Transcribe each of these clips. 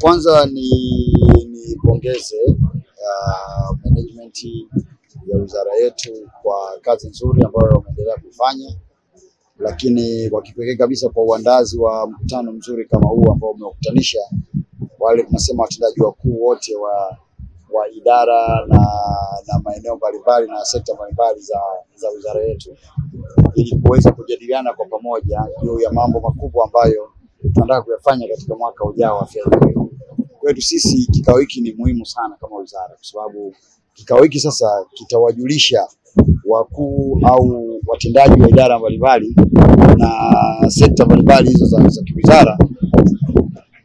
Kwanza ni nipongeze uh, management ya wizara yetu kwa kazi nzuri ambayo wameendelea kufanya, lakini kwa kipekee kabisa kwa uandazi wa mkutano mzuri kama huu ambao umewakutanisha wale tunasema watendaji wakuu wote wa, wa idara na, na maeneo mbalimbali na sekta mbalimbali za, za wizara yetu ili kuweza kujadiliana kwa pamoja juu ya mambo makubwa ambayo tunataka kuyafanya katika mwaka ujao wa fedha. Kwetu sisi kikao hiki ni muhimu sana kama wizara, kwa sababu kikao hiki sasa kitawajulisha wakuu au watendaji wa idara mbalimbali na sekta mbalimbali hizo za, za kiwizara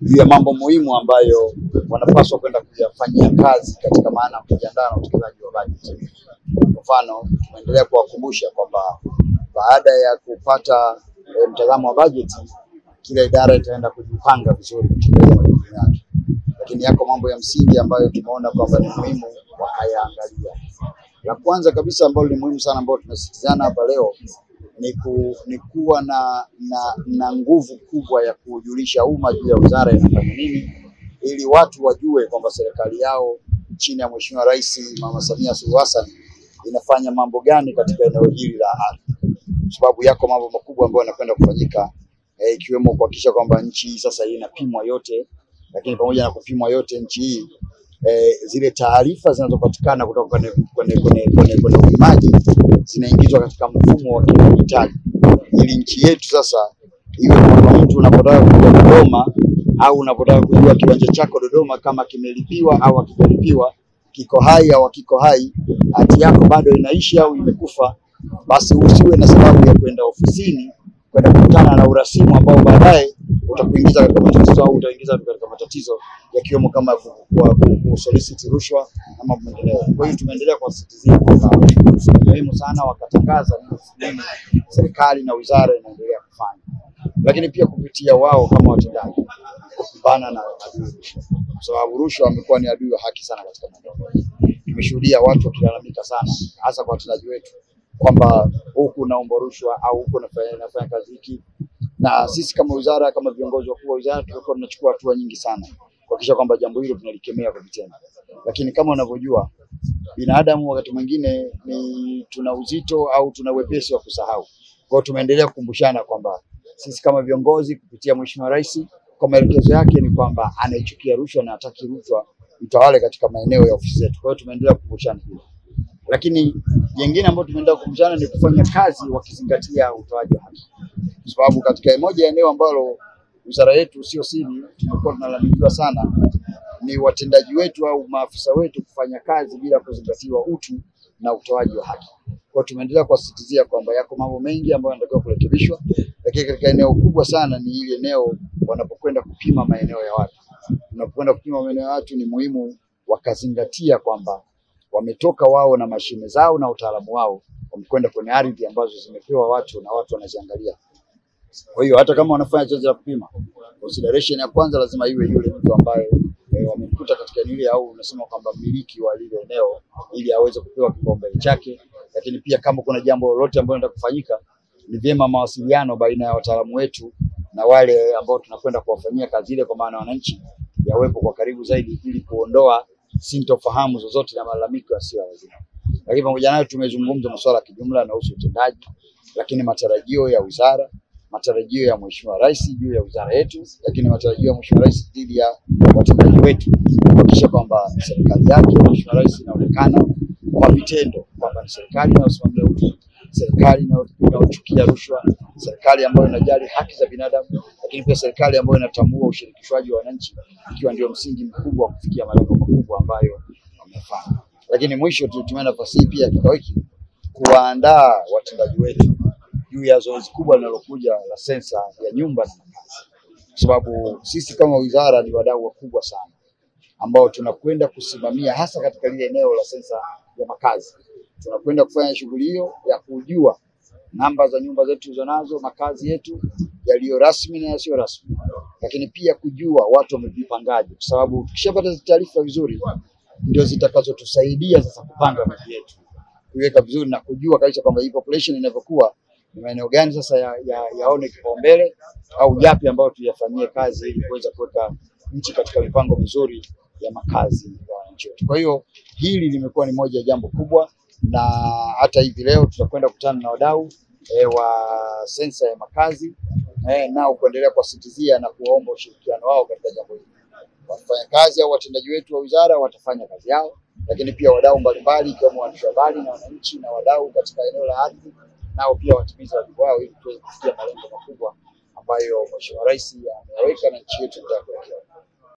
juu ya mambo muhimu ambayo wanapaswa kwenda kuyafanyia kazi katika maana ya kujiandaa na utekelezaji wa bajeti. Kwa mfano, tumeendelea kuwakumbusha kwamba baada ya kupata e, mtazamo wa bajeti, kila idara itaenda kujipanga vizuri kutekeleza majukumu yake, lakini yako mambo ya msingi ambayo tumeona kwamba ni muhimu wakayaangalia. La kwanza kabisa ambalo ni muhimu sana ambalo tunasikizana hapa leo ni, ku, ni kuwa na, na, na nguvu kubwa ya kujulisha umma juu ya wizara inafanya nini, ili watu wajue kwamba serikali yao chini ya Mheshimiwa Rais Mama Samia Suluhu Hassan inafanya mambo gani katika eneo hili la ardhi, sababu yako mambo makubwa ambayo yanakwenda kufanyika eh, ikiwemo kuhakikisha kwamba nchi hii sasa hii inapimwa yote, lakini pamoja na kupimwa yote nchi hii eh, zile taarifa zinazopatikana kutoka kwenye kwenye kwenye kwenye upimaji zinaingizwa katika mfumo wa kidijitali. Ili nchi yetu sasa iwe kwamba mtu unapotaka kuja Dodoma au unapotaka kujua kiwanja chako Dodoma kama kimelipiwa au hakijalipiwa, kiko hai au hakiko hai, hati yako bado inaishi au imekufa, basi usiwe na sababu ya kwenda ofisini kwenda kukutana na urasimu ambao baadaye utakuingiza katika matatizo au utaingiza katika matatizo yakiwemo kama kusolicit rushwa na mambo mengineyo. Kwa hiyo tumeendelea kuwasisitizia kwamba ni muhimu sana wakatangaza nini serikali na wizara inaendelea kufanya, lakini pia kupitia wao kama watendaji kupambana na adui rushwa, kwa sababu rushwa amekuwa ni adui wa haki sana katika maeneo. Tumeshuhudia watu wakilalamika sana, hasa kwa watendaji wetu kwamba huku naomba rushwa au huku nafanya, kazi hiki, na sisi kama wizara, kama viongozi wakuu wa wizara tulikuwa tunachukua hatua nyingi sana kuhakikisha kwamba jambo hilo tunalikemea kwa vitendo, lakini kama unavyojua binadamu wakati mwingine ni tuna uzito au tuna wepesi wa kusahau. Kwa tumeendelea kukumbushana kwamba sisi kama viongozi kupitia Mheshimiwa Rais kwa maelekezo yake ni kwamba anaichukia rushwa na hataki rushwa itawale katika maeneo ya ofisi zetu. Kwa hiyo tumeendelea kukumbushana hilo, lakini jengine ambayo tumeenda kukumbushana ni kufanya kazi wakizingatia utoaji wa haki, kwa sababu katika moja ya eneo ambalo wizara yetu sio siri, tumekuwa tunalalamikiwa sana ni watendaji wetu au maafisa wetu kufanya kazi bila kuzingatiwa utu na utoaji wa haki. Kwa tumeendelea kuwasisitizia kwamba yako mambo mengi ambayo yanatakiwa kurekebishwa, lakini katika eneo kubwa sana ni ile eneo wanapokwenda kupima maeneo ya watu. Unapokwenda kupima maeneo ya watu, ni muhimu wakazingatia kwamba wametoka wao na mashine zao na utaalamu wao, wamekwenda kwenye ardhi ambazo zimepewa watu na watu wanaziangalia. Kwa hiyo hata kama wanafanya zoezi la kupima, consideration ya kwanza lazima iwe yule mtu ambaye e, wamemkuta katika eneo hili au unasema kwamba mmiliki wa lile eneo ili aweze kupewa kipaumbele chake. Lakini pia kama kuna jambo lolote ambalo linataka kufanyika, ni vyema mawasiliano baina ya wataalamu wetu na wale ambao tunakwenda kuwafanyia kazi ile, kwa maana wananchi, yawepo kwa karibu zaidi, ili kuondoa sintofahamu zozote na malalamiko yasiyo ya lazima. Lakini pamoja nayo tumezungumza masuala ya kijumla yanahusu utendaji, lakini matarajio ya wizara matarajio ya Mheshimiwa Rais juu ya wizara yetu, lakini matarajio ya Mheshimiwa Rais dhidi ya watendaji wetu, kuhakikisha kwamba serikali yake Mheshimiwa Rais inaonekana kwa vitendo kwamba ni serikali inayosimamia utu, serikali inayochukia rushwa, serikali ambayo inajali haki za binadamu, lakini serikali ambayo inatambua ushirikishwaji wa wananchi, ikiwa ndio msingi mkubwa wa kufikia malengo makubwa ambayo wamefanya. Lakini mwisho, tulitumia nafasi hii pia kikao hiki kuwaandaa watendaji wetu juu ya zoezi kubwa linalokuja la sensa ya nyumba na makazi, kwa sababu sisi kama wizara ni wadau wakubwa sana ambao tunakwenda kusimamia hasa katika lile eneo la sensa ya makazi. Tunakwenda kufanya shughuli hiyo ya kujua namba za nyumba zetu tulizonazo, makazi yetu yaliyo rasmi na yasiyo rasmi, lakini pia kujua watu wamejipangaje, kwa sababu tukishapata taarifa vizuri ndio zitakazotusaidia sasa kupanga miji yetu, kuiweka vizuri na kujua kabisa kwamba hii population inavyokuwa ni maeneo gani sasa ya, ya, yaone kipaumbele au yapi ambayo tuyafanyie kazi ili kuweza kuweka nchi katika mipango mizuri ya makazi ya wananchi wetu. Kwa hiyo hili limekuwa ni moja ya jambo kubwa, na hata hivi leo tutakwenda kukutana na wadau e, wa sensa ya makazi e, nao kuendelea kuwasitizia na kuwaomba ushirikiano wao katika jambo hili. wafanya kazi au watendaji wetu wa wizara watafanya kazi yao, lakini pia wadau mbalimbali ikiwemo waandishi wa habari na wananchi na wadau katika eneo la ardhi nao pia watimize wajibu wao ili tuweze kufikia malengo makubwa ambayo Mheshimiwa Rais ameyaweka na nchi yetu.